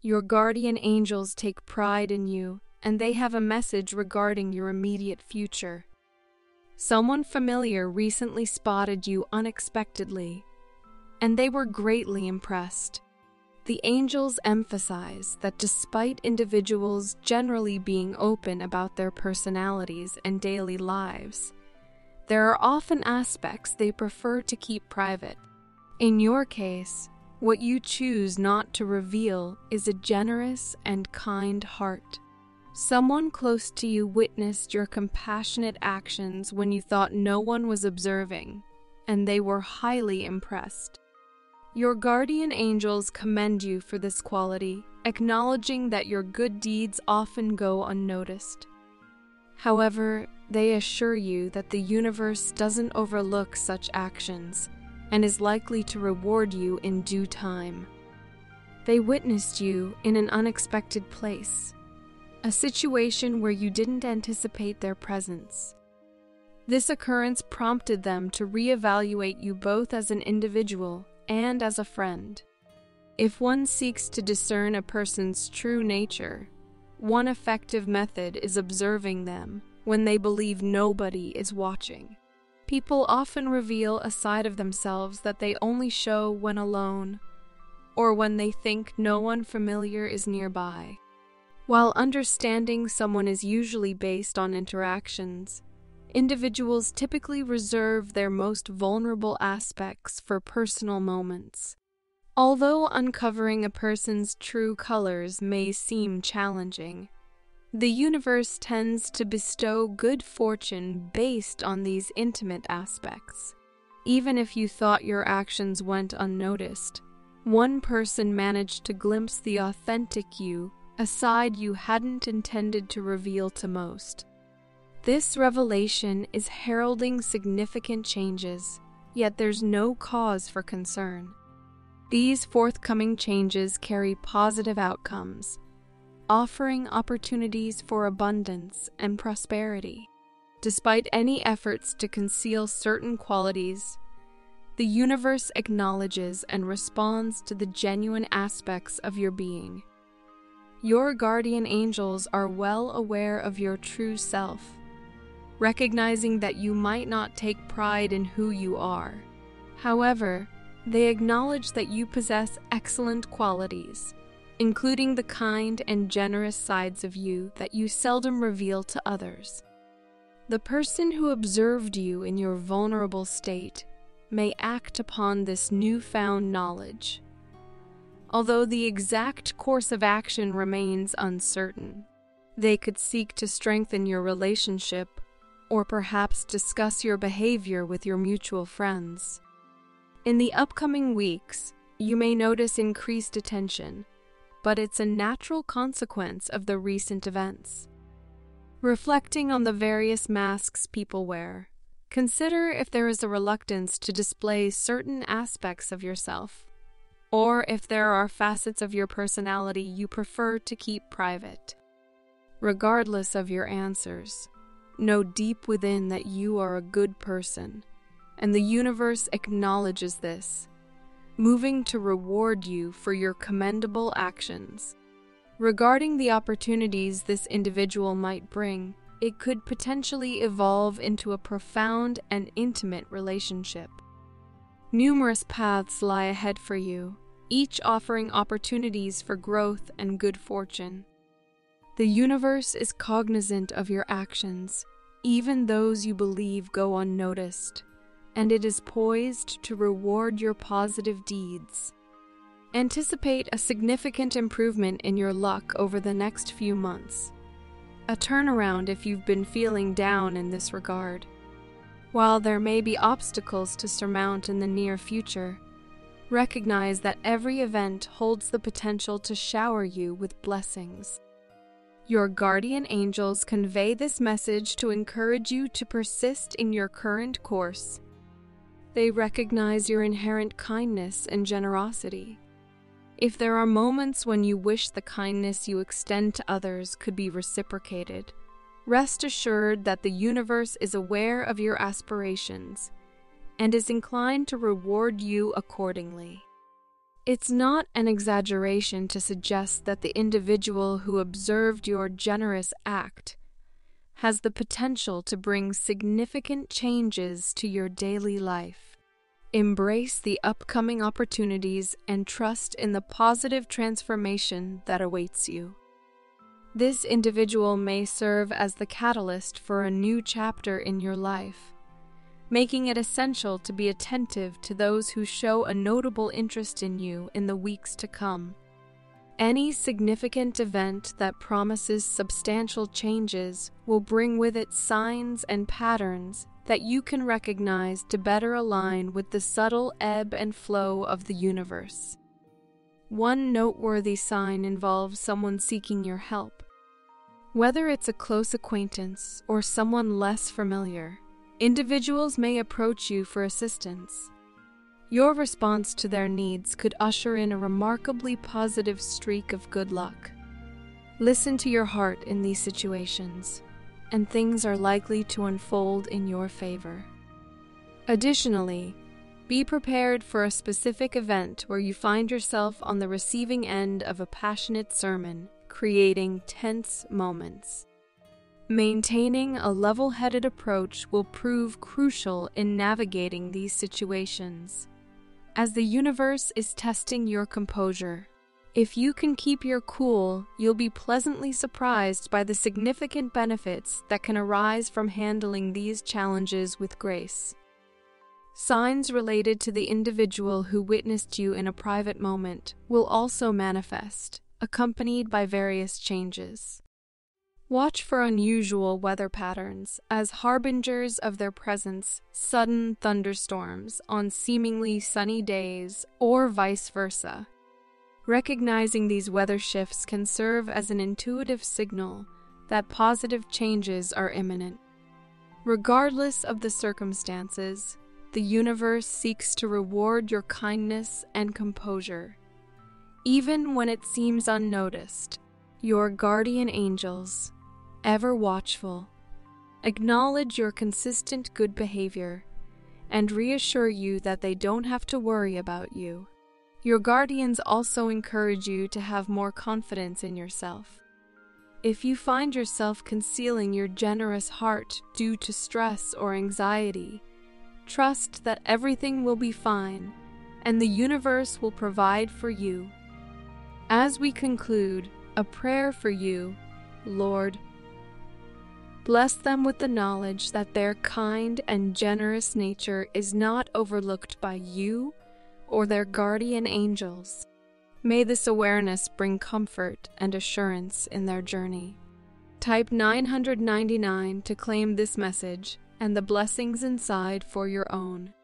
Your guardian angels take pride in you, and they have a message regarding your immediate future. Someone familiar recently spotted you unexpectedly, and they were greatly impressed. The angels emphasize that despite individuals generally being open about their personalities and daily lives, there are often aspects they prefer to keep private. In your case, what you choose not to reveal is a generous and kind heart. Someone close to you witnessed your compassionate actions when you thought no one was observing, and they were highly impressed. Your guardian angels commend you for this quality, acknowledging that your good deeds often go unnoticed. However, they assure you that the universe doesn't overlook such actions and is likely to reward you in due time. They witnessed you in an unexpected place a situation where you didn't anticipate their presence. This occurrence prompted them to reevaluate you both as an individual and as a friend. If one seeks to discern a person's true nature, one effective method is observing them when they believe nobody is watching. People often reveal a side of themselves that they only show when alone or when they think no one familiar is nearby. While understanding someone is usually based on interactions, individuals typically reserve their most vulnerable aspects for personal moments. Although uncovering a person's true colors may seem challenging, the universe tends to bestow good fortune based on these intimate aspects. Even if you thought your actions went unnoticed, one person managed to glimpse the authentic you a side you hadn't intended to reveal to most. This revelation is heralding significant changes, yet there's no cause for concern. These forthcoming changes carry positive outcomes, offering opportunities for abundance and prosperity. Despite any efforts to conceal certain qualities, the universe acknowledges and responds to the genuine aspects of your being. Your guardian angels are well aware of your true self, recognizing that you might not take pride in who you are. However, they acknowledge that you possess excellent qualities, including the kind and generous sides of you that you seldom reveal to others. The person who observed you in your vulnerable state may act upon this newfound knowledge although the exact course of action remains uncertain. They could seek to strengthen your relationship or perhaps discuss your behavior with your mutual friends. In the upcoming weeks, you may notice increased attention, but it's a natural consequence of the recent events. Reflecting on the various masks people wear, consider if there is a reluctance to display certain aspects of yourself or if there are facets of your personality you prefer to keep private. Regardless of your answers, know deep within that you are a good person, and the universe acknowledges this, moving to reward you for your commendable actions. Regarding the opportunities this individual might bring, it could potentially evolve into a profound and intimate relationship. Numerous paths lie ahead for you, each offering opportunities for growth and good fortune. The universe is cognizant of your actions, even those you believe go unnoticed, and it is poised to reward your positive deeds. Anticipate a significant improvement in your luck over the next few months. A turnaround if you've been feeling down in this regard. While there may be obstacles to surmount in the near future, recognize that every event holds the potential to shower you with blessings. Your guardian angels convey this message to encourage you to persist in your current course. They recognize your inherent kindness and generosity. If there are moments when you wish the kindness you extend to others could be reciprocated, rest assured that the universe is aware of your aspirations and is inclined to reward you accordingly. It's not an exaggeration to suggest that the individual who observed your generous act has the potential to bring significant changes to your daily life. Embrace the upcoming opportunities and trust in the positive transformation that awaits you. This individual may serve as the catalyst for a new chapter in your life making it essential to be attentive to those who show a notable interest in you in the weeks to come. Any significant event that promises substantial changes will bring with it signs and patterns that you can recognize to better align with the subtle ebb and flow of the universe. One noteworthy sign involves someone seeking your help. Whether it's a close acquaintance or someone less familiar, Individuals may approach you for assistance. Your response to their needs could usher in a remarkably positive streak of good luck. Listen to your heart in these situations, and things are likely to unfold in your favor. Additionally, be prepared for a specific event where you find yourself on the receiving end of a passionate sermon, creating tense moments. Maintaining a level headed approach will prove crucial in navigating these situations. As the universe is testing your composure, if you can keep your cool, you'll be pleasantly surprised by the significant benefits that can arise from handling these challenges with grace. Signs related to the individual who witnessed you in a private moment will also manifest, accompanied by various changes. Watch for unusual weather patterns as harbingers of their presence, sudden thunderstorms on seemingly sunny days, or vice versa. Recognizing these weather shifts can serve as an intuitive signal that positive changes are imminent. Regardless of the circumstances, the universe seeks to reward your kindness and composure. Even when it seems unnoticed, your guardian angels, ever watchful, acknowledge your consistent good behavior, and reassure you that they don't have to worry about you. Your guardians also encourage you to have more confidence in yourself. If you find yourself concealing your generous heart due to stress or anxiety, trust that everything will be fine and the universe will provide for you. As we conclude, a prayer for you, Lord, Bless them with the knowledge that their kind and generous nature is not overlooked by you or their guardian angels. May this awareness bring comfort and assurance in their journey. Type 999 to claim this message and the blessings inside for your own.